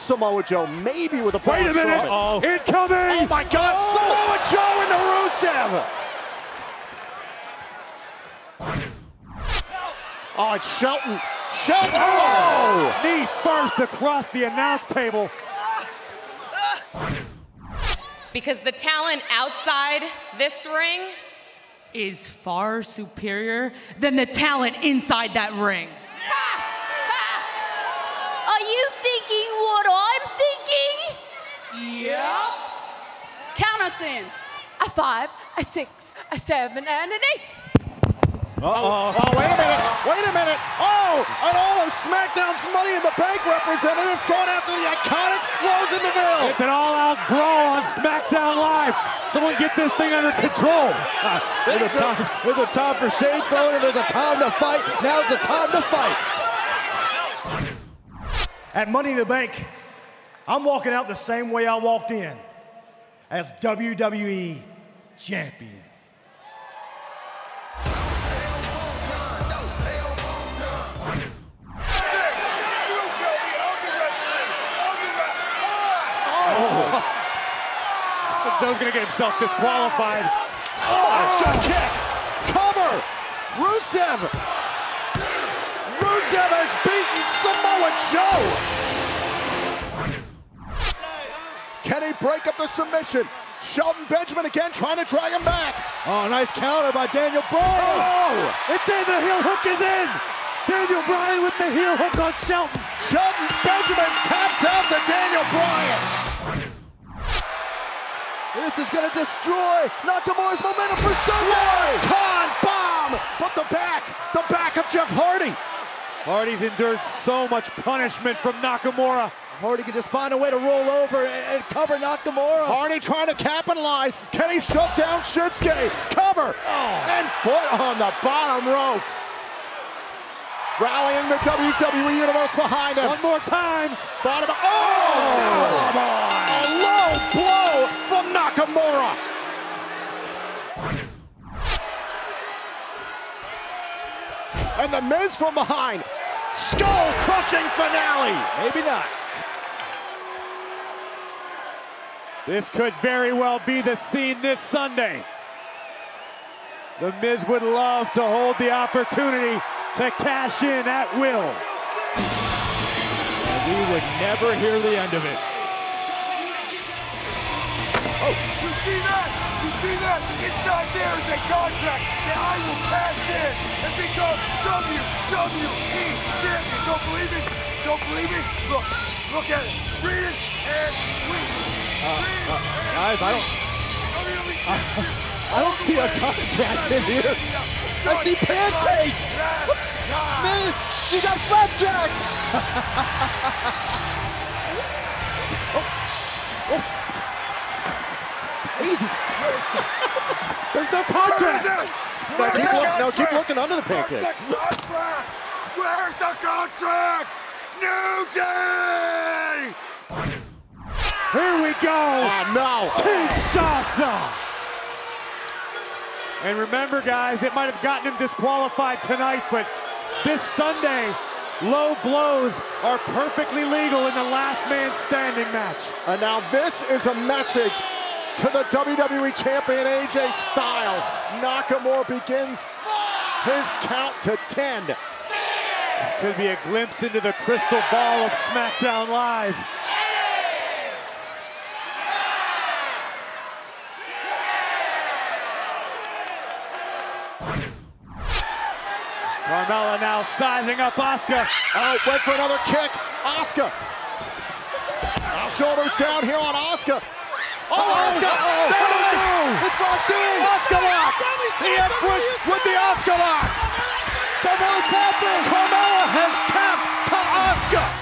Samoa Joe, maybe with a Wait a minute. Strowman. Incoming. Oh my God, oh! Samoa Joe into Rusev. Oh, it's Shelton. Shelton. Oh! Knee first across the announce table. Because the talent outside this ring is far superior than the talent inside that ring. Are you thinking what thinking? Yep. Count us in. A five, a six, a seven, and an eight. Oh, oh, wait a minute. Wait a minute. Oh, and all of SmackDown's Money in the Bank representatives going after the Iconics, Rose in the Ville. It's an all-out brawl on SmackDown Live. Someone get this thing under control. There's a, time, there's a time for shade throwing and there's a time to fight. Now's the time to fight. At Money in the Bank, I'm walking out the same way I walked in as WWE Champion. Oh. Joe's gonna get himself disqualified. Oh, that's good kick. Cover. Rusev. Rusev has beaten Samoa Joe. Can he break up the submission? Shelton Benjamin again trying to drag him back. Oh, nice counter by Daniel Bryan. Oh, It's in. The heel hook is in. Daniel Bryan with the heel hook on Shelton. Shelton Benjamin taps out to Daniel Bryan. This is going to destroy Nakamura's momentum for Sunday. Ton bomb, but the back, the back of Jeff Hardy. Hardy's endured so much punishment from Nakamura. Hardy can just find a way to roll over and, and cover Nakamura. Hardy trying to capitalize. Can he shut down Shinsuke? Cover. Oh. And foot on the bottom rope. Rallying the WWE Universe behind him. One more time. Thought about. Oh! A low blow from Nakamura. And the Miz from behind. Skull crushing finale. Maybe not. This could very well be the scene this Sunday. The Miz would love to hold the opportunity to cash in at will. And we would never hear the end of it. Oh, you see that? You see that? Inside there is a contract that I will cash in and become WWE champion. Don't believe me? Don't believe me? Look, look at it. Read it and read it. Guys, I don't. I don't see a contract in here. I see pancakes. Miz, you got flapjacked. Oh. Oh. Easy. There's no contract. Now keep, look, now keep looking under the Where's the contract? Where's the contract? New Day! Here we go. Oh, no. Kinshasa. And remember, guys, it might have gotten him disqualified tonight, but this Sunday, low blows are perfectly legal in the last man standing match. And now this is a message to the WWE Champion AJ Styles. Nakamura begins his count to 10. This could be a glimpse into the crystal ball of SmackDown Live. Carmella now sizing up Asuka. Oh, went for another kick. Asuka. Now shoulders down here on Asuka. Oh, oh Asuka! Oh, oh, there it is! It's locked in. Asuka lock! The Empress with the Asuka lock! Carmella's tapping. Carmella has tapped to Asuka!